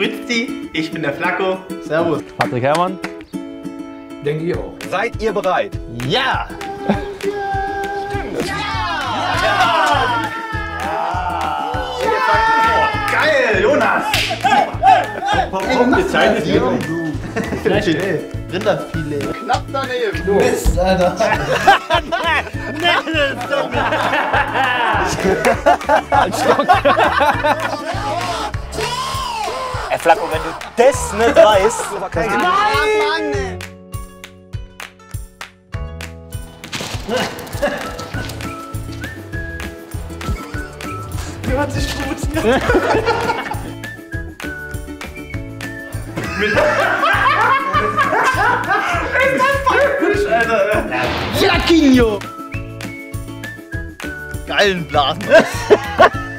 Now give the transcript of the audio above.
Grüezi, ich bin der Flacco. Servus. Patrick Herrmann. Denke ich auch. Seid ihr bereit? Ja! Geil, Jonas! Warum gezeichnet hier? Filet. Rinderfilet. Knapp daneben. Du. Mist, Alter. Ey, Flacco, wenn du das nicht weißt. Nein! Hört sich gut. Ist das praktisch, Alter. Flaquinho! Geilen Blasen.